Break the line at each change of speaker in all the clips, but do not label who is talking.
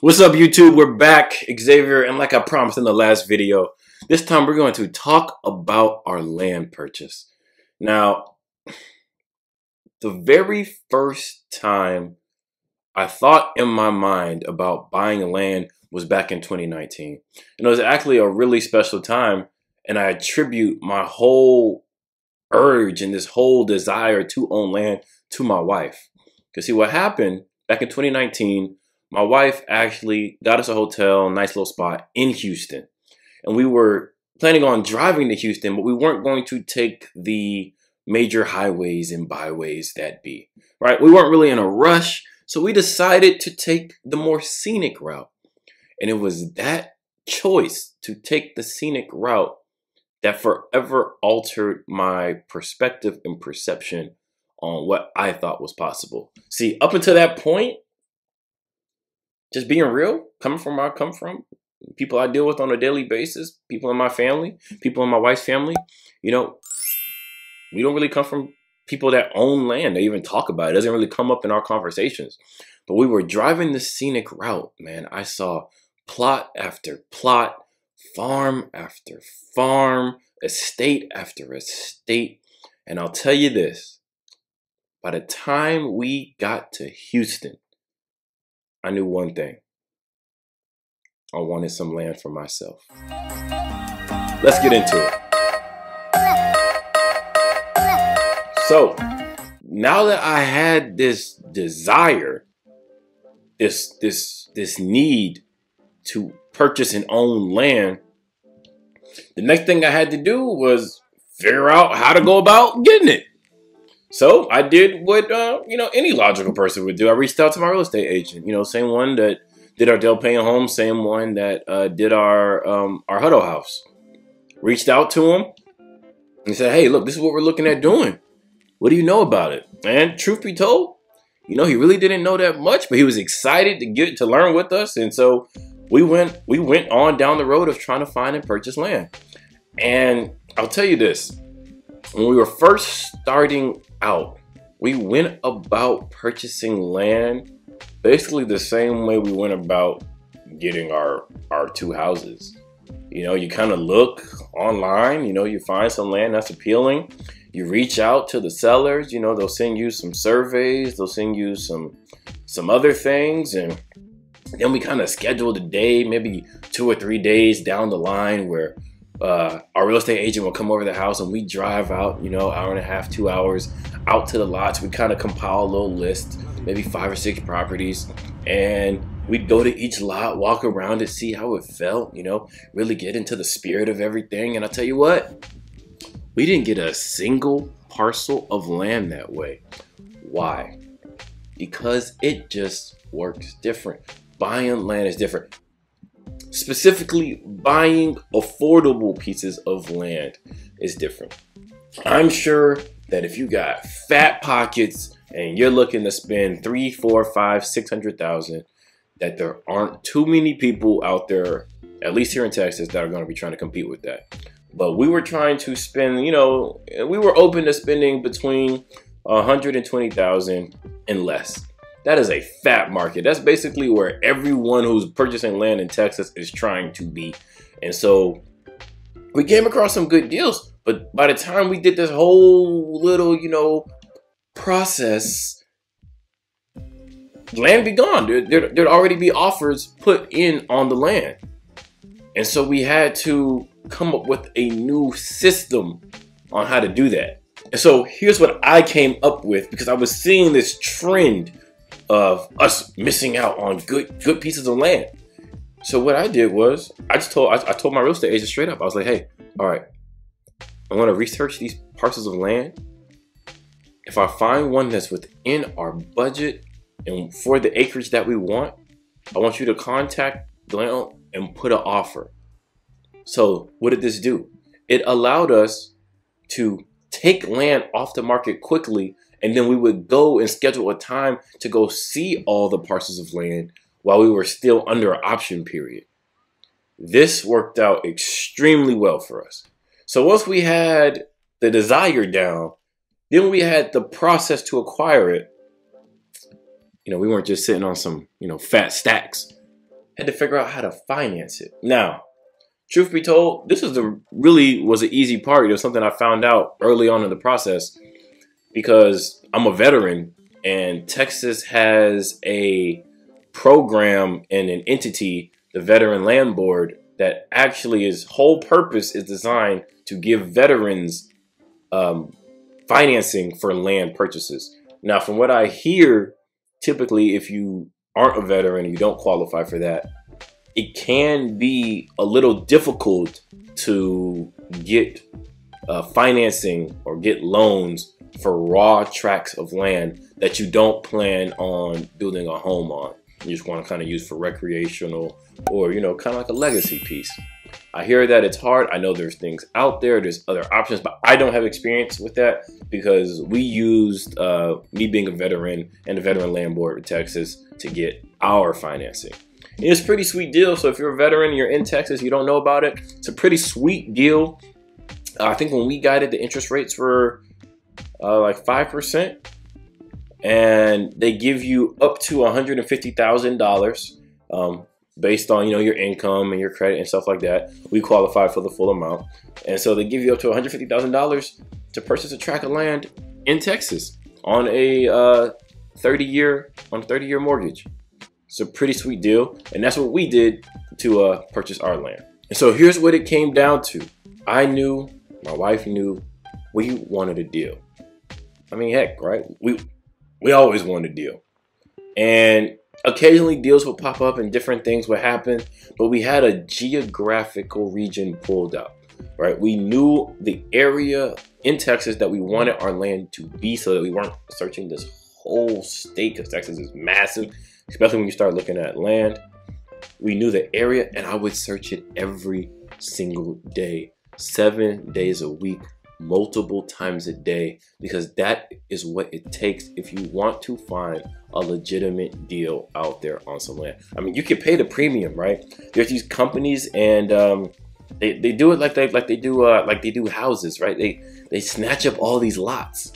What's up, YouTube? We're back, Xavier, and like I promised in the last video, this time we're going to talk about our land purchase. Now, the very first time I thought in my mind about buying a land was back in 2019. And it was actually a really special time, and I attribute my whole urge and this whole desire to own land to my wife. Because see, what happened back in 2019, my wife actually got us a hotel, nice little spot in Houston. And we were planning on driving to Houston, but we weren't going to take the major highways and byways that be, right? We weren't really in a rush. So we decided to take the more scenic route. And it was that choice to take the scenic route that forever altered my perspective and perception on what I thought was possible. See, up until that point, just being real, coming from where I come from, people I deal with on a daily basis, people in my family, people in my wife's family, you know, we don't really come from people that own land. They even talk about it. It doesn't really come up in our conversations. But we were driving the scenic route, man. I saw plot after plot, farm after farm, estate after estate. And I'll tell you this by the time we got to Houston, I knew one thing. I wanted some land for myself. Let's get into it. So, now that I had this desire, this this this need to purchase and own land, the next thing I had to do was figure out how to go about getting it. So I did what uh, you know any logical person would do. I reached out to my real estate agent. You know, same one that did our Del Peña home, same one that uh, did our um, our Hutto house. Reached out to him and said, "Hey, look, this is what we're looking at doing. What do you know about it?" And truth be told, you know, he really didn't know that much, but he was excited to get to learn with us, and so we went we went on down the road of trying to find and purchase land. And I'll tell you this: when we were first starting out, we went about purchasing land basically the same way we went about getting our our two houses. You know, you kind of look online, you know, you find some land that's appealing. You reach out to the sellers, you know, they'll send you some surveys, they'll send you some some other things and then we kind of scheduled a day, maybe two or three days down the line where uh, our real estate agent will come over the house and we drive out, you know, hour and a half, two hours out to the lots. We kind of compile a little list, maybe five or six properties, and we'd go to each lot, walk around it, see how it felt, you know, really get into the spirit of everything. And I'll tell you what, we didn't get a single parcel of land that way. Why? Because it just works different. Buying land is different specifically buying affordable pieces of land is different. I'm sure that if you got fat pockets and you're looking to spend three, four, five, six hundred thousand, that there aren't too many people out there, at least here in Texas, that are going to be trying to compete with that. But we were trying to spend, you know, we were open to spending between 120,000 and less. That is a fat market. That's basically where everyone who's purchasing land in Texas is trying to be. And so we came across some good deals. But by the time we did this whole little, you know, process, land be gone. There, there'd already be offers put in on the land. And so we had to come up with a new system on how to do that. And so here's what I came up with because I was seeing this trend of us missing out on good good pieces of land. So what I did was I just told I, I told my real estate agent straight up. I was like, hey, all right, I want to research these parcels of land. If I find one that's within our budget and for the acreage that we want, I want you to contact the Glenn and put an offer. So what did this do? It allowed us to take land off the market quickly and then we would go and schedule a time to go see all the parcels of land while we were still under option period. This worked out extremely well for us. So once we had the desire down, then we had the process to acquire it. You know, we weren't just sitting on some, you know, fat stacks. had to figure out how to finance it. Now, truth be told, this is the really was an easy part. It was something I found out early on in the process because I'm a veteran and Texas has a program and an entity, the Veteran Land Board, that actually its whole purpose is designed to give veterans um, financing for land purchases. Now, from what I hear, typically, if you aren't a veteran you don't qualify for that, it can be a little difficult to get uh, financing or get loans for raw tracts of land that you don't plan on building a home on. You just want to kind of use for recreational or, you know, kind of like a legacy piece. I hear that it's hard. I know there's things out there, there's other options, but I don't have experience with that because we used uh, me being a veteran and the Veteran Land Board of Texas to get our financing. And it's a pretty sweet deal. So if you're a veteran, you're in Texas, you don't know about it, it's a pretty sweet deal. I think when we guided the interest rates were uh, like 5%, and they give you up to $150,000 um, based on you know your income and your credit and stuff like that. We qualify for the full amount, and so they give you up to $150,000 to purchase a tract of land in Texas on a uh, 30 year on a 30 year mortgage. It's a pretty sweet deal, and that's what we did to uh, purchase our land. And so here's what it came down to. I knew, my wife knew, we wanted a deal. I mean, heck, right? We we always want a deal. And occasionally deals would pop up and different things would happen, but we had a geographical region pulled up, right? We knew the area in Texas that we wanted our land to be so that we weren't searching this whole state because Texas is massive, especially when you start looking at land. We knew the area and I would search it every single day, seven days a week, multiple times a day because that is what it takes if you want to find a legitimate deal out there on some land. I mean, you can pay the premium, right? There's these companies and um, they, they do it like they like they do uh, like they do houses, right? They they snatch up all these lots.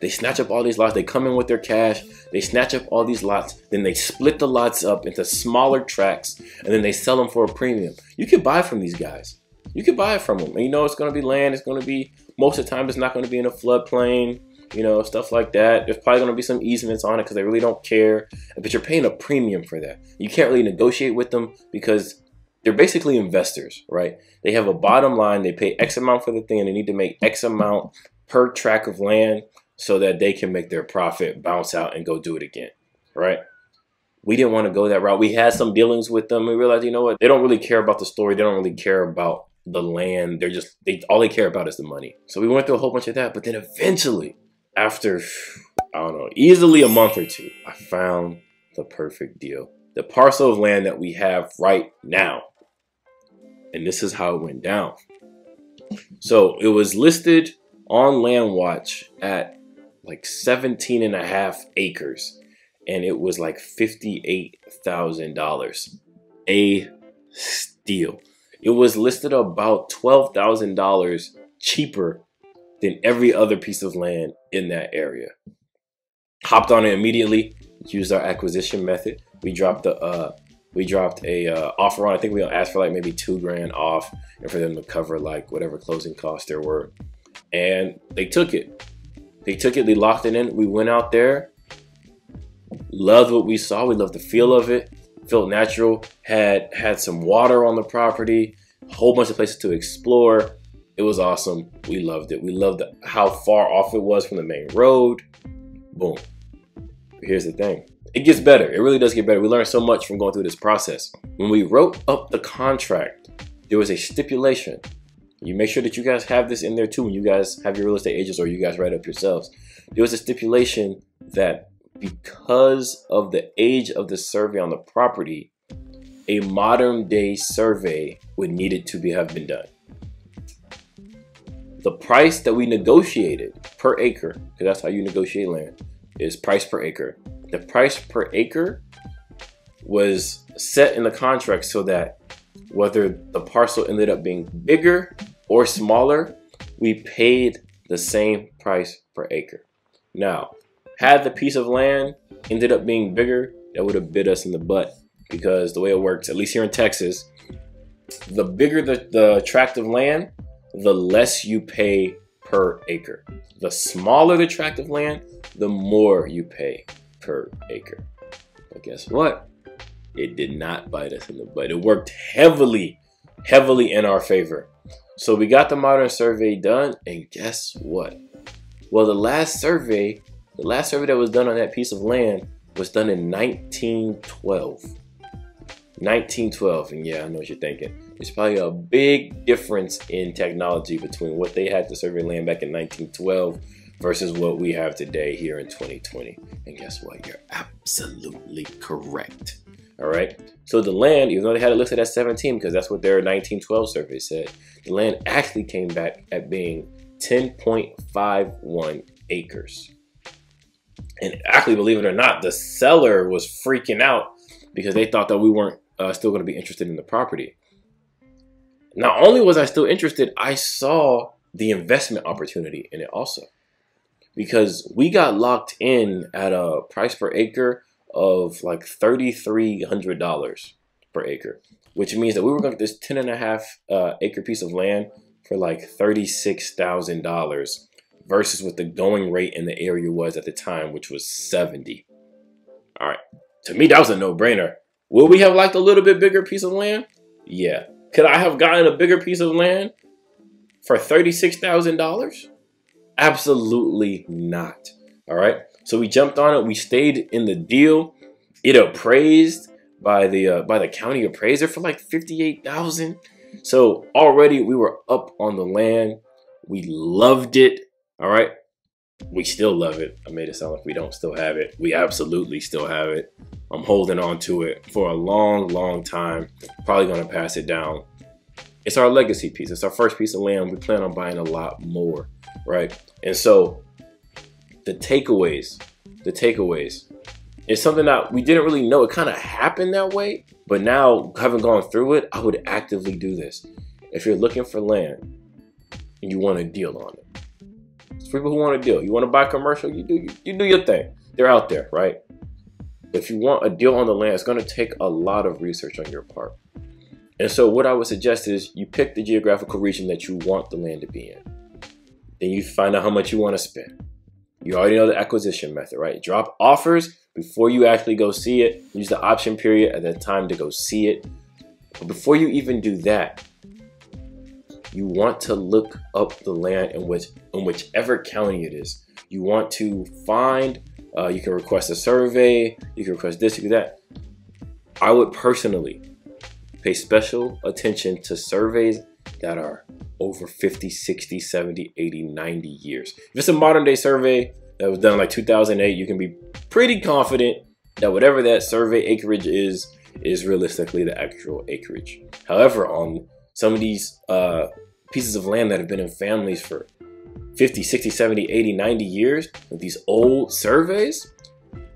They snatch up all these lots. They come in with their cash. They snatch up all these lots. Then they split the lots up into smaller tracks, and then they sell them for a premium. You can buy from these guys you can buy it from them. And you know it's going to be land. It's going to be most of the time. It's not going to be in a floodplain. You know stuff like that. There's probably going to be some easements on it because they really don't care. But you're paying a premium for that. You can't really negotiate with them because they're basically investors, right? They have a bottom line. They pay X amount for the thing, and they need to make X amount per track of land so that they can make their profit, bounce out, and go do it again, right? we didn't want to go that route. We had some dealings with them. We realized, you know what? They don't really care about the story. They don't really care about the land. They're just they all they care about is the money. So we went through a whole bunch of that, but then eventually, after I don't know, easily a month or two, I found the perfect deal. The parcel of land that we have right now. And this is how it went down. So it was listed on LandWatch at like 17 and a half acres. And it was like $58,000. A steal. It was listed about $12,000 cheaper than every other piece of land in that area. Hopped on it immediately, used our acquisition method. We dropped the uh, we dropped a uh, offer on. I think we asked for like maybe two grand off, and for them to cover like whatever closing costs there were. And they took it. They took it. They locked it in. We went out there. Loved what we saw. We loved the feel of it felt natural, had had some water on the property, a whole bunch of places to explore. It was awesome. We loved it. We loved how far off it was from the main road. Boom. Here's the thing. It gets better. It really does get better. We learned so much from going through this process. When we wrote up the contract, there was a stipulation. You make sure that you guys have this in there too when you guys have your real estate agents or you guys write up yourselves. There was a stipulation that because of the age of the survey on the property, a modern day survey would need it to be, have been done. The price that we negotiated per acre, because that's how you negotiate land, is price per acre. The price per acre was set in the contract so that whether the parcel ended up being bigger or smaller, we paid the same price per acre. Now, had the piece of land ended up being bigger, that would have bit us in the butt because the way it works, at least here in Texas, the bigger the, the tract of land, the less you pay per acre. The smaller the tract of land, the more you pay per acre. But guess what? It did not bite us in the butt. It worked heavily, heavily in our favor. So we got the modern survey done, and guess what? Well, the last survey, the last survey that was done on that piece of land was done in 1912. 1912, and yeah, I know what you're thinking. There's probably a big difference in technology between what they had to survey land back in 1912 versus what we have today here in 2020. And guess what? You're absolutely correct. All right. So the land, even though they had it listed at 17, because that's what their 1912 survey said, the land actually came back at being 10.51 acres. And actually, believe it or not, the seller was freaking out because they thought that we weren't uh, still going to be interested in the property. Not only was I still interested, I saw the investment opportunity in it also. Because we got locked in at a price per acre of like $3,300 per acre, which means that we were going to get this 10 and a half uh, acre piece of land for like $36,000 versus what the going rate in the area was at the time, which was 70. All right. To me, that was a no brainer. Will we have liked a little bit bigger piece of land? Yeah. Could I have gotten a bigger piece of land for $36,000? Absolutely not. All right. So we jumped on it. We stayed in the deal. It appraised by the uh, by the county appraiser for like 58,000. So already we were up on the land. We loved it. All right. We still love it. I made it sound like we don't still have it. We absolutely still have it. I'm holding on to it for a long, long time. Probably going to pass it down. It's our legacy piece. It's our first piece of land. We plan on buying a lot more, right? And so the takeaways, the takeaways, it's something that we didn't really know. It kind of happened that way, but now having gone through it, I would actively do this. If you're looking for land and you want a deal on it, it's people who want a deal. You want to buy commercial, you do you do your thing. They're out there, right? If you want a deal on the land, it's going to take a lot of research on your part. And so, what I would suggest is you pick the geographical region that you want the land to be in. Then you find out how much you want to spend. You already know the acquisition method, right? Drop offers before you actually go see it. Use the option period at the time to go see it. But before you even do that, you want to look up the land in which in whichever county it is. You want to find. Uh, you can request a survey. You can request this, you can that. I would personally pay special attention to surveys that are over 50, 60, 70, 80, 90 years. If it's a modern day survey that was done like 2008, you can be pretty confident that whatever that survey acreage is, is realistically the actual acreage. However, on some of these uh, pieces of land that have been in families for 50, 60, 70, 80, 90 years, with these old surveys,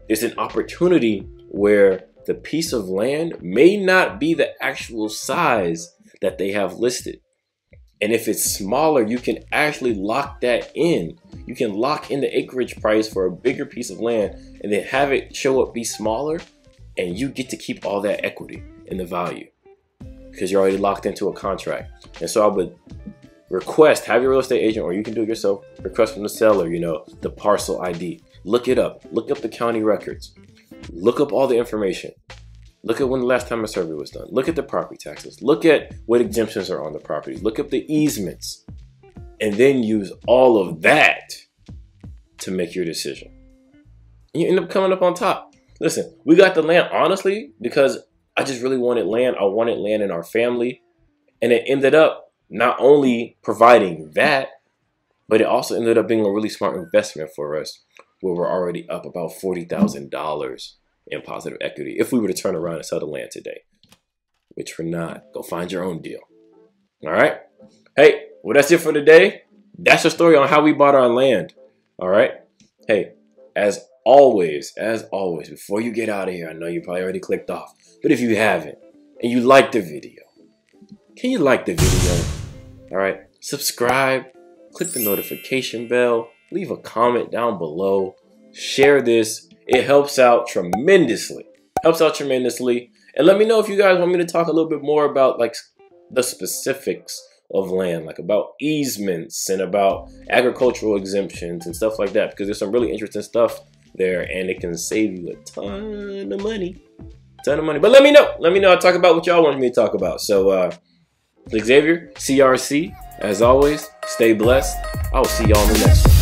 there's an opportunity where the piece of land may not be the actual size that they have listed. And if it's smaller, you can actually lock that in. You can lock in the acreage price for a bigger piece of land and then have it show up be smaller and you get to keep all that equity in the value because you're already locked into a contract. And so I would request, have your real estate agent or you can do it yourself, request from the seller, you know, the parcel ID. Look it up. Look up the county records. Look up all the information. Look at when the last time a survey was done. Look at the property taxes. Look at what exemptions are on the property. Look up the easements. And then use all of that to make your decision. You end up coming up on top. Listen, we got the land honestly because I just really wanted land. I wanted land in our family. And it ended up not only providing that, but it also ended up being a really smart investment for us where we're already up about $40,000 in positive equity if we were to turn around and sell the land today, which we're not. Go find your own deal. All right. Hey, well, that's it for today. That's the story on how we bought our land. All right. Hey, as always, as always, before you get out of here, I know you probably already clicked off, but if you haven't and you like the video, can you like the video? All right. Subscribe, click the notification bell, leave a comment down below, share this it helps out tremendously. Helps out tremendously. And let me know if you guys want me to talk a little bit more about like the specifics of land, like about easements and about agricultural exemptions and stuff like that, because there's some really interesting stuff there and it can save you a ton of money. Ton of money. But let me know. Let me know. I'll talk about what y'all want me to talk about. So, uh, Xavier, CRC, as always, stay blessed. I'll see y'all in the next one.